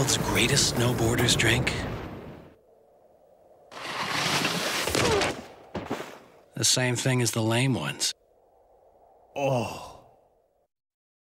world's greatest snowboarders drink? The same thing as the lame ones. Oh.